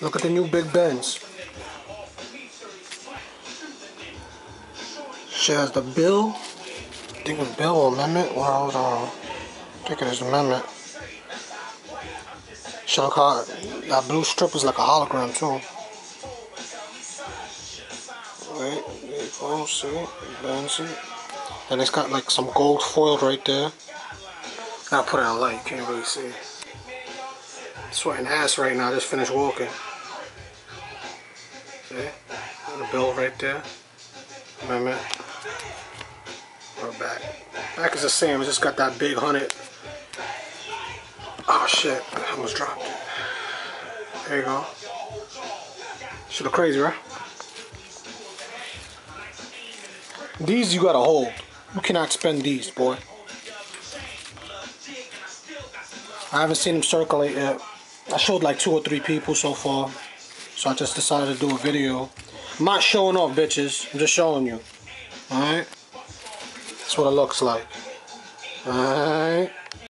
Look at the new Big Benz. She has the bill. I think it's bill amendment. Well, I was on. I think it is amendment. She look how that blue strip is like a hologram too. Wait, wait, oh, see. And it's got like some gold foil right there. Gotta put it on light, can't really see. Sweating ass right now, just finished walking. See? The bill right there. Remember? We're back. Back is the same, just got that big hunted. Oh shit, I almost dropped it. There you go. Should look crazy, right? These you gotta hold. You cannot spend these, boy. I haven't seen them circulate yet. I showed like two or three people so far. So I just decided to do a video. I'm not showing off, bitches. I'm just showing you. Alright? That's what it looks like. Alright?